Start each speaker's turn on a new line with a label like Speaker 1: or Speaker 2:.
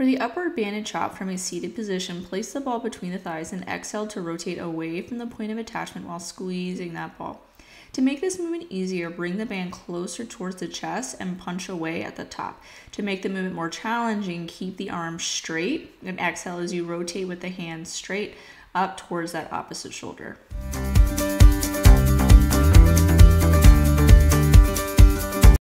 Speaker 1: For the upward banded chop from a seated position, place the ball between the thighs and exhale to rotate away from the point of attachment while squeezing that ball. To make this movement easier, bring the band closer towards the chest and punch away at the top. To make the movement more challenging, keep the arm straight and exhale as you rotate with the hands straight up towards that opposite shoulder.